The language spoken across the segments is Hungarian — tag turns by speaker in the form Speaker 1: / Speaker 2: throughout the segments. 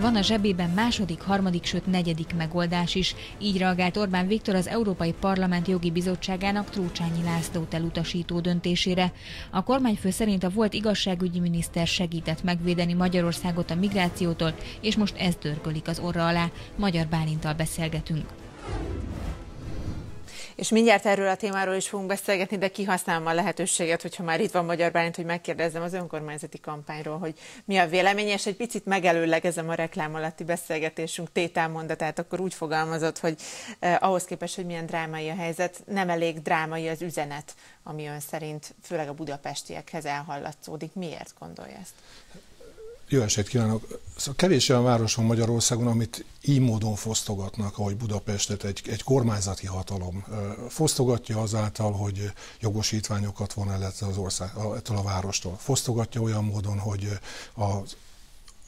Speaker 1: Van a zsebében második, harmadik, sőt negyedik megoldás is. Így reagált Orbán Viktor az Európai Parlament Jogi Bizottságának Trócsányi Lászlót elutasító döntésére. A kormányfő szerint a volt igazságügyi miniszter segített megvédeni Magyarországot a migrációtól, és most ez dörgölik az orra alá. Magyar Bálintal beszélgetünk.
Speaker 2: És mindjárt erről a témáról is fogunk beszélgetni, de kihasználom a lehetőséget, hogyha már itt van Magyar Bálint, hogy megkérdezzem az önkormányzati kampányról, hogy mi a vélemény, és egy picit megelőlegezem a reklám alatti beszélgetésünk tételmondatát, akkor úgy fogalmazott, hogy eh, ahhoz képest, hogy milyen drámai a helyzet, nem elég drámai az üzenet, ami ön szerint főleg a budapestiekhez elhallatszódik. Miért gondolja ezt?
Speaker 3: Jó esélyt kívánok! Szóval kevés olyan város van Magyarországon, amit így módon fosztogatnak, ahogy Budapestet egy, egy kormányzati hatalom fosztogatja azáltal, hogy jogosítványokat von el az ország, ettől a várostól. Fosztogatja olyan módon, hogy az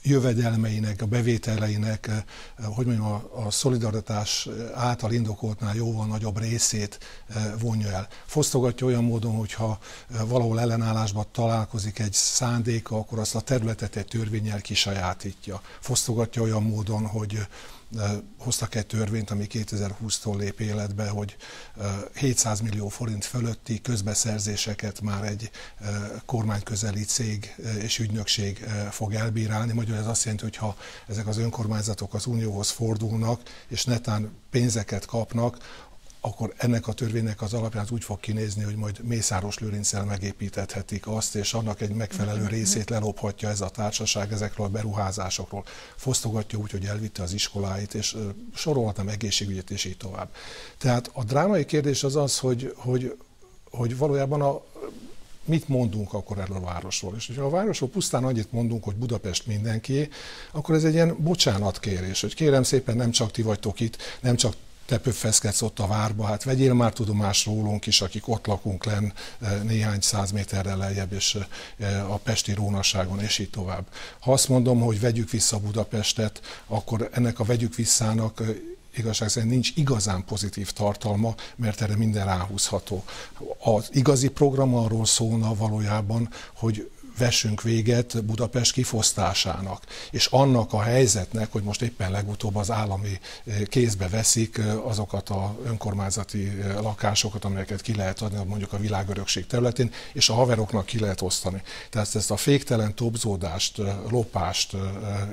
Speaker 3: jövedelmeinek, a bevételeinek, eh, hogy mondjam, a, a szolidaritás által indokoltnál jóval nagyobb részét eh, vonja el. Fosztogatja olyan módon, hogyha eh, valahol ellenállásban találkozik egy szándéka, akkor azt a területet egy törvényel kisajátítja. Fosztogatja olyan módon, hogy hoztak egy törvényt, ami 2020-tól lép életbe, hogy 700 millió forint fölötti közbeszerzéseket már egy kormányközeli cég és ügynökség fog elbírálni. Magyarul ez azt jelenti, hogy ha ezek az önkormányzatok az unióhoz fordulnak, és netán pénzeket kapnak, akkor ennek a törvénynek az alapján úgy fog kinézni, hogy majd Mészáros Lőrinccel megépítethetik azt, és annak egy megfelelő részét lelophatja ez a társaság ezekről a beruházásokról. Fosztogatja úgy, hogy elvitte az iskoláit, és sorolhatnám egészségügyet, és így tovább. Tehát a drámai kérdés az az, hogy, hogy, hogy valójában a, mit mondunk akkor erről a városról. És ha a városról pusztán annyit mondunk, hogy Budapest mindenki, akkor ez egy ilyen bocsánatkérés, hogy kérem szépen nem csak ti vagytok itt, nem csak te pöffeszkedsz ott a várba, hát vegyél már tudomást rólunk is, akik ott lakunk len eh, néhány száz méterrel lejjebb, és eh, a Pesti rónasságon, és így tovább. Ha azt mondom, hogy vegyük vissza Budapestet, akkor ennek a vegyük visszának igazság szerint nincs igazán pozitív tartalma, mert erre minden ráhúzható. Az igazi program arról szólna valójában, hogy vessünk véget Budapest kifosztásának, és annak a helyzetnek, hogy most éppen legutóbb az állami eh, kézbe veszik eh, azokat a önkormányzati eh, lakásokat, amelyeket ki lehet adni mondjuk a világörökség területén, és a haveroknak ki lehet osztani. Tehát ezt a féktelen tobzódást, lopást,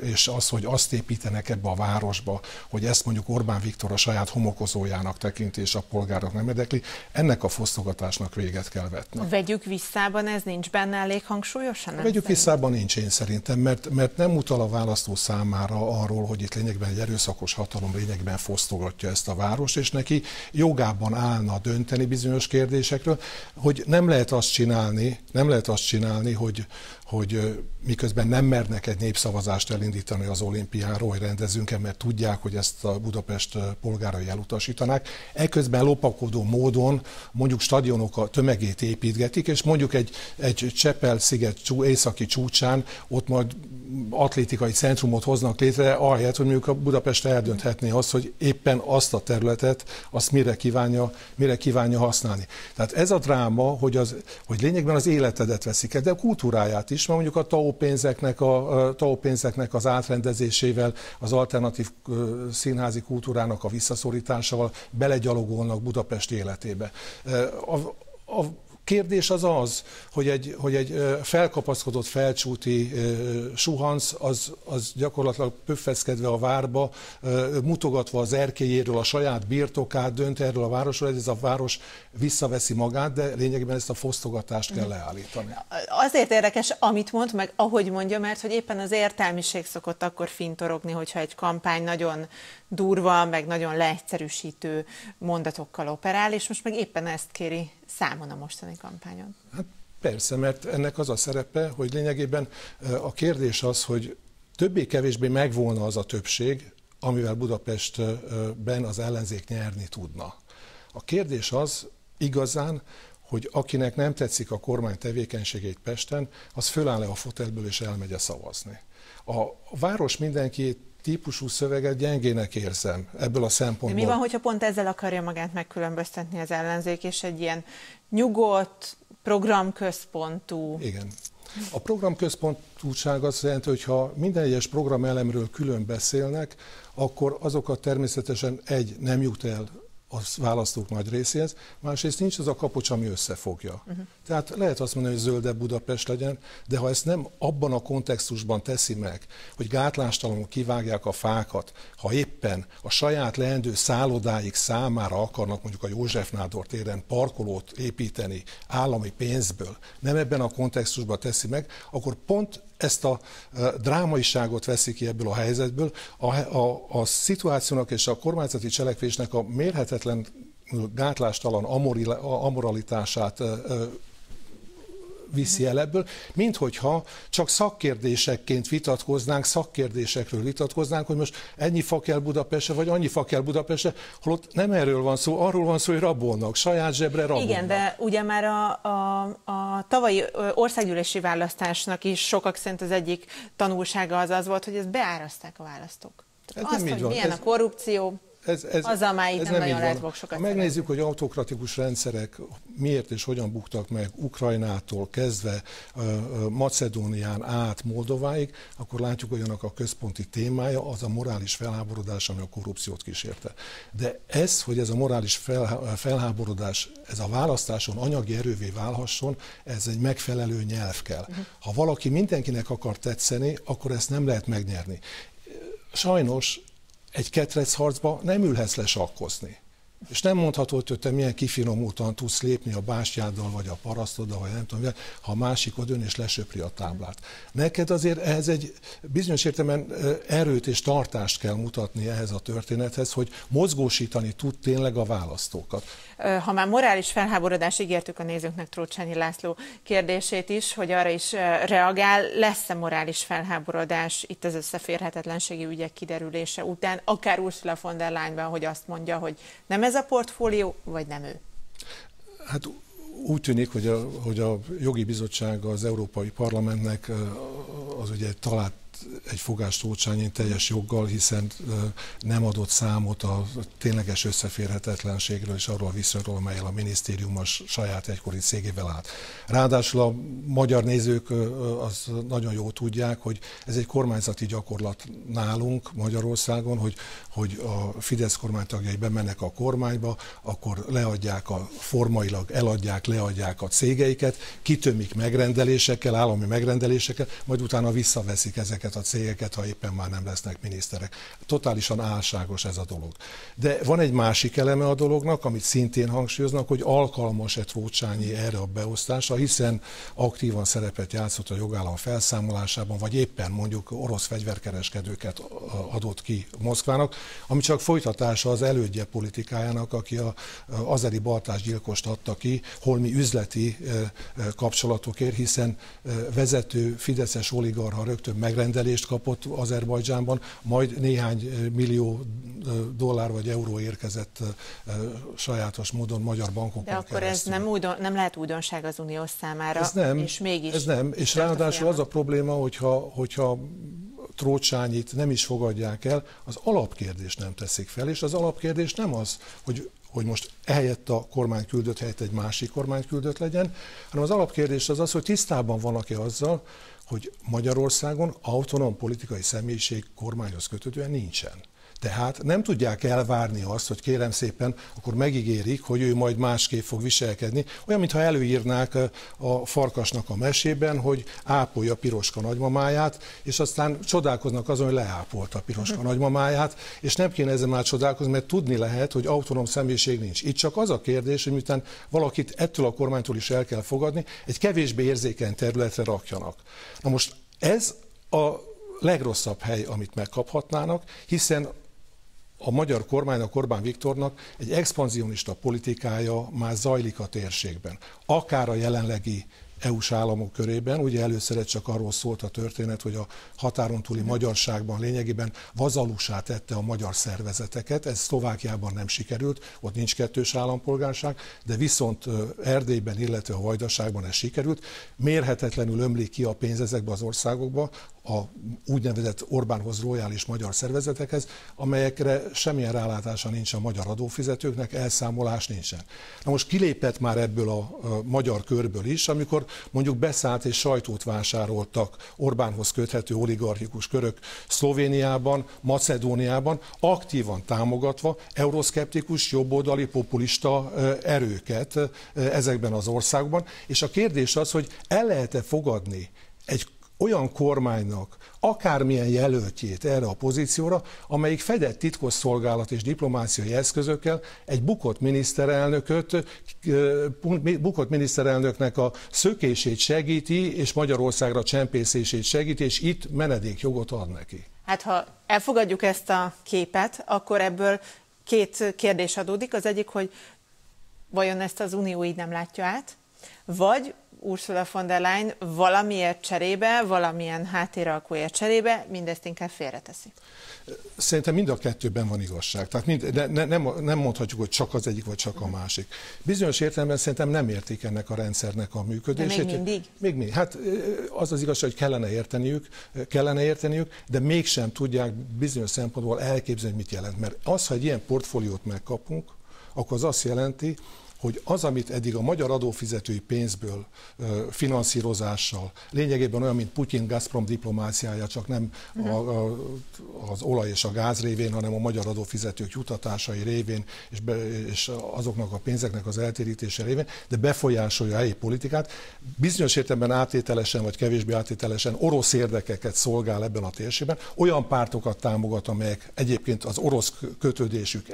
Speaker 3: és az, hogy azt építenek ebbe a városba, hogy ezt mondjuk Orbán Viktor a saját homokozójának tekinti, és a polgárok nem érdekli, ennek a fosztogatásnak véget kell vetni.
Speaker 2: Vegyük visszában, ez nincs benne elég hangsúly nem
Speaker 3: Vegyük visszában nincs én szerintem, mert, mert nem utal a választó számára arról, hogy itt lényegben egy erőszakos hatalom lényegben fosztogatja ezt a várost, és neki jogában állna dönteni bizonyos kérdésekről, hogy nem lehet azt csinálni, nem lehet azt csinálni, hogy, hogy miközben nem mernek egy népszavazást elindítani az olimpiáról, hogy rendezünk-e, mert tudják, hogy ezt a Budapest polgárai elutasítanák. Eközben lopakodó módon mondjuk stadionok a tömegét építgetik, és mondjuk egy, egy Csepel-sziget északi csúcsán ott majd atlétikai centrumot hoznak létre, ahelyett, hogy mondjuk a Budapest eldönthetné azt, hogy éppen azt a területet, azt mire kívánja, mire kívánja használni. Tehát ez a dráma, hogy, az, hogy lényegben az életedet veszik de a kultúráját is, mert mondjuk a TAO pénzeknek, a, a TAO pénzeknek az átrendezésével, az alternatív színházi kultúrának a visszaszorításával belegyalogolnak Budapest életébe. A, a, kérdés az az, hogy egy, hogy egy felkapaszkodott felcsúti suhanc, az, az gyakorlatilag pöffeszkedve a várba, mutogatva az erkélyéről a saját birtokát, dönt erről a városról, ez a város visszaveszi magát, de lényegében ezt a fosztogatást kell leállítani.
Speaker 2: Azért érdekes, amit mond, meg ahogy mondja, mert hogy éppen az értelmiség szokott akkor fintorogni, hogyha egy kampány nagyon durva, meg nagyon leegyszerűsítő mondatokkal operál, és most meg éppen ezt kéri számon a mostani kampányon.
Speaker 3: Hát persze, mert ennek az a szerepe, hogy lényegében a kérdés az, hogy többé-kevésbé megvolna az a többség, amivel Budapestben az ellenzék nyerni tudna. A kérdés az igazán, hogy akinek nem tetszik a kormány tevékenységét Pesten, az föláll-e a fotelből és elmegy szavazni. A város mindenki típusú szöveget gyengének érzem ebből a szempontból.
Speaker 2: De mi van, hogyha pont ezzel akarja magát megkülönböztetni az ellenzék, és egy ilyen nyugodt, programközpontú...
Speaker 3: Igen. A program központúság azt jelenti, hogy ha minden egyes programelemről külön beszélnek, akkor azokat természetesen egy nem jut el a választók nagy részéhez, másrészt nincs az a kapocs, ami összefogja. Uh-huh. Tehát lehet azt mondani, hogy zöldebb Budapest legyen, de ha ezt nem abban a kontextusban teszi meg, hogy gátlástalanul kivágják a fákat, ha éppen a saját leendő szállodáik számára akarnak mondjuk a József Nádor téren parkolót építeni állami pénzből, nem ebben a kontextusban teszi meg, akkor pont ezt a drámaiságot veszi ki ebből a helyzetből, a, a, a szituációnak és a kormányzati cselekvésnek a mérhetetlen gátlástalan amoralitását viszi el ebből, mint hogyha csak szakkérdésekként vitatkoznánk, szakkérdésekről vitatkoznánk, hogy most ennyi fa kell Budapestre, vagy annyi fa kell Budapestre, holott nem erről van szó, arról van szó, hogy rabolnak, saját zsebre rabolnak.
Speaker 2: Igen, de ugye már a, a, a tavalyi országgyűlési választásnak is sokak szerint az egyik tanulsága az az volt, hogy ezt beáraszták a választók. Ez Azt, hogy van. milyen ez... a korrupció, ez, ez, Azzal már itt ez nem, nagyon lehet sokat
Speaker 3: Ha megnézzük, hogy autokratikus rendszerek miért és hogyan buktak meg Ukrajnától kezdve Macedónián át Moldováig, akkor látjuk, hogy annak a központi témája az a morális felháborodás, ami a korrupciót kísérte. De ez, hogy ez a morális felháborodás, ez a választáson anyagi erővé válhasson, ez egy megfelelő nyelv kell. Uh-huh. Ha valaki mindenkinek akar tetszeni, akkor ezt nem lehet megnyerni. Sajnos egy ketrecharcba nem ülhetsz le sakkozni. És nem mondhatod, hogy te milyen kifinomultan tudsz lépni a bástyáddal, vagy a parasztoddal, vagy nem tudom, ha a másik ön és lesöpri a táblát. Neked azért ehhez egy bizonyos értelemben erőt és tartást kell mutatni ehhez a történethez, hogy mozgósítani tud tényleg a választókat.
Speaker 2: Ha már morális felháborodás, ígértük a nézőknek Trócsányi László kérdését is, hogy arra is reagál, lesz-e morális felháborodás itt az összeférhetetlenségi ügyek kiderülése után, akár Ursula von der Leyenben, hogy azt mondja, hogy nem ez a portfólió, vagy nem ő?
Speaker 3: Hát úgy tűnik, hogy a, hogy a jogi bizottság az Európai Parlamentnek az ugye talált egy fogást teljes joggal, hiszen nem adott számot a tényleges összeférhetetlenségről és arról a viszonyról, amelyel a minisztérium a saját egykori cégével állt. Ráadásul a magyar nézők az nagyon jól tudják, hogy ez egy kormányzati gyakorlat nálunk Magyarországon, hogy, hogy a Fidesz kormánytagjai bemennek a kormányba, akkor leadják a formailag, eladják, leadják a cégeiket, kitömik megrendelésekkel, állami megrendelésekkel, majd utána visszaveszik ezeket ezeket a cégeket, ha éppen már nem lesznek miniszterek. Totálisan álságos ez a dolog. De van egy másik eleme a dolognak, amit szintén hangsúlyoznak, hogy alkalmas-e Trócsányi erre a beosztásra, hiszen aktívan szerepet játszott a jogállam felszámolásában, vagy éppen mondjuk orosz fegyverkereskedőket adott ki Moszkvának, ami csak folytatása az elődje politikájának, aki a azeri baltás gyilkost adta ki, holmi üzleti kapcsolatokért, hiszen vezető fideszes oligarha rögtön megrendelt, rendelést kapott Azerbajdzsánban, majd néhány millió dollár vagy euró érkezett sajátos módon magyar bankokon
Speaker 2: De akkor keresztül. ez nem, újdon, nem lehet újdonság az unió számára,
Speaker 3: ez nem,
Speaker 2: és mégis...
Speaker 3: Ez nem, és ráadásul az a probléma, hogyha, hogyha Trócsányit nem is fogadják el, az alapkérdés nem teszik fel, és az alapkérdés nem az, hogy hogy most ehelyett a kormány küldött helyett egy másik kormány küldött legyen, hanem az alapkérdés az az, hogy tisztában vannak-e azzal, hogy Magyarországon autonóm politikai személyiség kormányhoz kötődően nincsen. Tehát nem tudják elvárni azt, hogy kérem szépen, akkor megígérik, hogy ő majd másképp fog viselkedni. Olyan, mintha előírnák a farkasnak a mesében, hogy ápolja Piroska nagymamáját, és aztán csodálkoznak azon, hogy leápolta Piroska nagymamáját, és nem kéne ezzel már csodálkozni, mert tudni lehet, hogy autonóm személyiség nincs. Itt csak az a kérdés, hogy miután valakit ettől a kormánytól is el kell fogadni, egy kevésbé érzékeny területre rakjanak. Na most ez a legrosszabb hely, amit megkaphatnának, hiszen a magyar kormánynak, Orbán Viktornak egy expanzionista politikája már zajlik a térségben. Akár a jelenlegi EU-s államok körében. Ugye először csak arról szólt a történet, hogy a határon túli magyarságban lényegében vazalusá tette a magyar szervezeteket. Ez Szlovákiában nem sikerült, ott nincs kettős állampolgárság, de viszont Erdélyben, illetve a Vajdaságban ez sikerült. Mérhetetlenül ömlik ki a pénz ezekbe az országokba, a úgynevezett Orbánhoz lojális magyar szervezetekhez, amelyekre semmilyen rálátása nincs a magyar adófizetőknek, elszámolás nincsen. Na most kilépett már ebből a, a magyar körből is, amikor mondjuk beszállt és sajtót vásároltak Orbánhoz köthető oligarchikus körök Szlovéniában, Macedóniában, aktívan támogatva euroszkeptikus, jobboldali, populista erőket ezekben az országban. És a kérdés az, hogy el lehet-e fogadni egy olyan kormánynak akármilyen jelöltjét erre a pozícióra, amelyik fedett titkosszolgálat és diplomáciai eszközökkel egy bukott miniszterelnököt, bukott miniszterelnöknek a szökését segíti, és Magyarországra csempészését segíti, és itt menedékjogot ad neki.
Speaker 2: Hát ha elfogadjuk ezt a képet, akkor ebből két kérdés adódik. Az egyik, hogy vajon ezt az Unió így nem látja át, vagy Ursula von der Leyen valamiért cserébe, valamilyen háttéralkóért cserébe mindezt inkább félreteszi.
Speaker 3: Szerintem mind a kettőben van igazság. Tehát mind, ne, ne, nem, nem mondhatjuk, hogy csak az egyik, vagy csak a másik. Bizonyos értelemben szerintem nem értik ennek a rendszernek a működését.
Speaker 2: De még mindig?
Speaker 3: Még mindig. Hát az az igazság, hogy kellene érteniük, kellene érteniük, de mégsem tudják bizonyos szempontból elképzelni, mit jelent. Mert az, ha egy ilyen portfóliót megkapunk, akkor az azt jelenti, hogy az, amit eddig a magyar adófizetői pénzből, finanszírozással, lényegében olyan, mint Putyin Gazprom diplomáciája, csak nem a, a, az olaj és a gáz révén, hanem a magyar adófizetők jutatásai révén, és, be, és azoknak a pénzeknek az eltérítése révén, de befolyásolja a helyi politikát. Bizonyos értelemben átételesen, vagy kevésbé átételesen orosz érdekeket szolgál ebben a térségben, olyan pártokat támogat, amelyek egyébként az orosz kötődésük,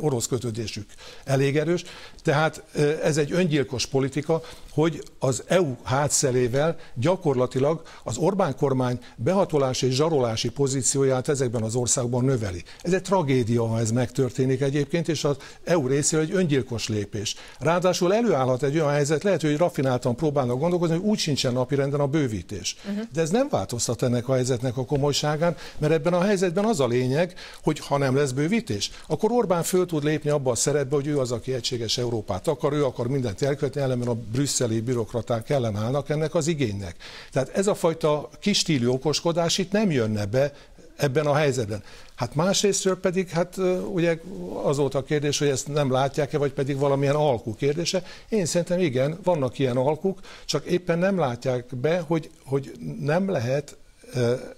Speaker 3: orosz kötődésük elég erős, tehát tehát ez egy öngyilkos politika, hogy az EU hátszelével gyakorlatilag az Orbán kormány behatolási és zsarolási pozícióját ezekben az országban növeli. Ez egy tragédia, ha ez megtörténik egyébként, és az EU részéről egy öngyilkos lépés. Ráadásul előállhat egy olyan helyzet, lehet, hogy rafináltan próbálnak gondolkozni, hogy úgy sincsen napirenden a bővítés. Uh-huh. De ez nem változtat ennek a helyzetnek a komolyságán, mert ebben a helyzetben az a lényeg, hogy ha nem lesz bővítés, akkor Orbán föl tud lépni abba a szerepbe, hogy ő az, aki egységes Európát akar, ő akar mindent elkövetni, ellenben a brüsszeli bürokraták ellenállnak ennek az igénynek. Tehát ez a fajta kis stílű okoskodás itt nem jönne be ebben a helyzetben. Hát másrésztről pedig, hát ugye az volt a kérdés, hogy ezt nem látják-e, vagy pedig valamilyen alkú kérdése. Én szerintem igen, vannak ilyen alkuk, csak éppen nem látják be, hogy, hogy nem lehet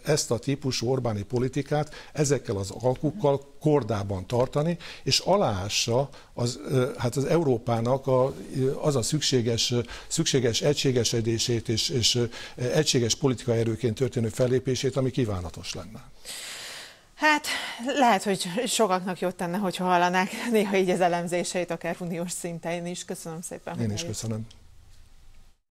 Speaker 3: ezt a típusú Orbáni politikát ezekkel az alkukkal kordában tartani, és aláássa az, hát az Európának a, az a szükséges, szükséges egységesedését és, és egységes politikai erőként történő fellépését, ami kívánatos lenne.
Speaker 2: Hát lehet, hogy sokaknak jót tenne, hogyha hallanák néha így az elemzéseit, akár uniós szinten is. Köszönöm szépen.
Speaker 3: Én is köszönöm.